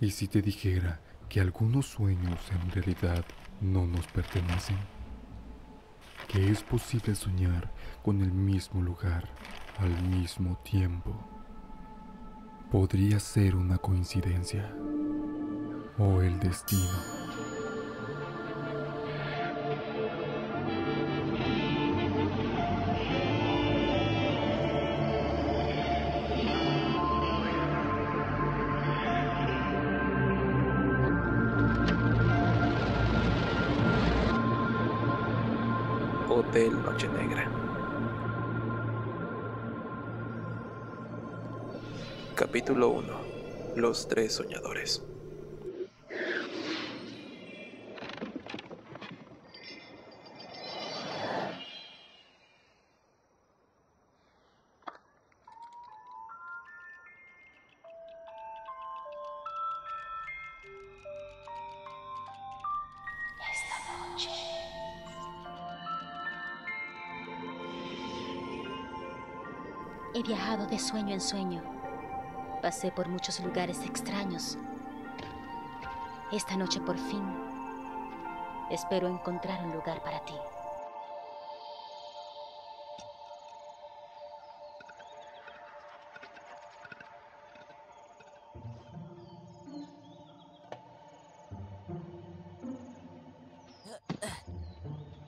¿Y si te dijera que algunos sueños en realidad no nos pertenecen? Que es posible soñar con el mismo lugar al mismo tiempo. Podría ser una coincidencia o el destino. Hotel Noche Negra. Capítulo 1. Los tres soñadores. He viajado de sueño en sueño. Pasé por muchos lugares extraños. Esta noche por fin espero encontrar un lugar para ti.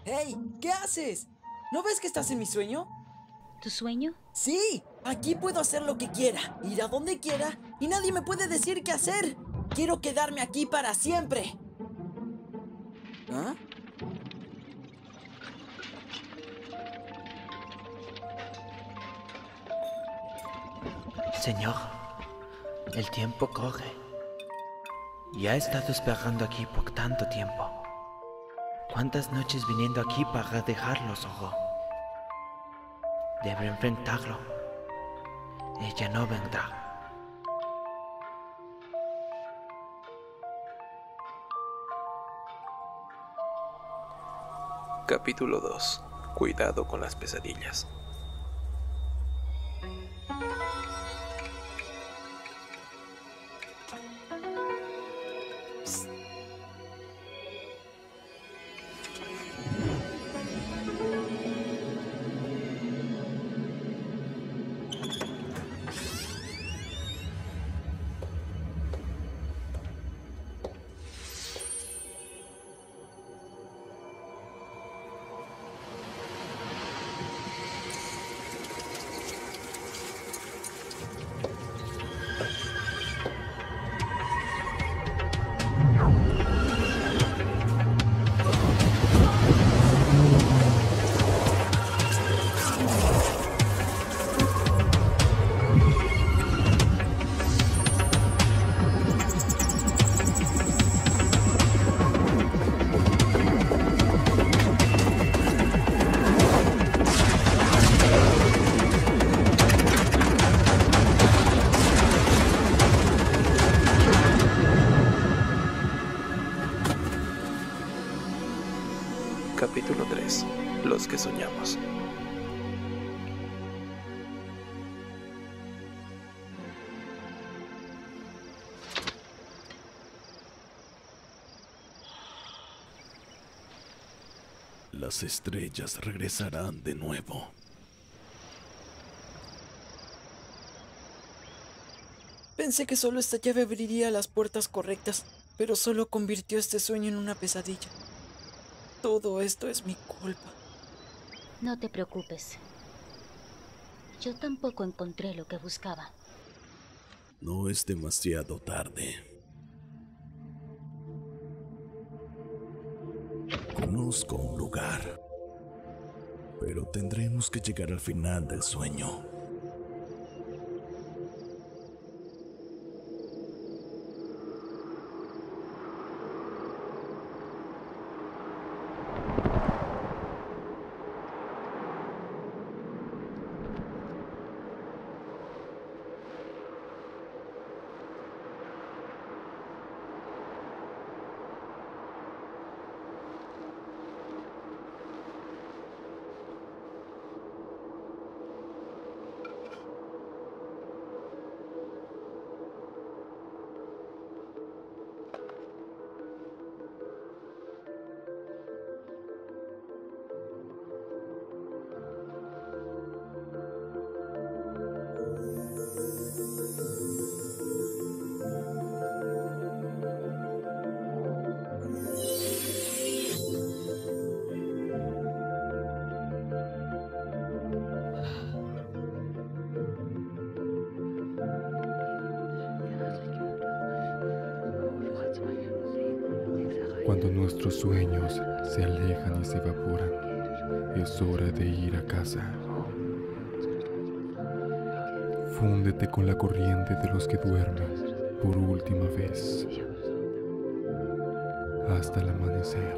¡Hey! ¿Qué haces? ¿No ves que estás en mi sueño? ¿Tu sueño? Sí, aquí puedo hacer lo que quiera, ir a donde quiera y nadie me puede decir qué hacer. Quiero quedarme aquí para siempre. ¿Ah? Señor, el tiempo corre. Ya he estado esperando aquí por tanto tiempo. ¿Cuántas noches viniendo aquí para dejarlos ojos? Debe enfrentarlo. Ella no vendrá. Capítulo 2. Cuidado con las pesadillas. Capítulo 3. Los que soñamos. Las estrellas regresarán de nuevo. Pensé que solo esta llave abriría las puertas correctas, pero solo convirtió este sueño en una pesadilla. Todo esto es mi culpa. No te preocupes. Yo tampoco encontré lo que buscaba. No es demasiado tarde. Conozco un lugar, pero tendremos que llegar al final del sueño. Cuando nuestros sueños se alejan y se evaporan, es hora de ir a casa. Fúndete con la corriente de los que duermen por última vez hasta el amanecer.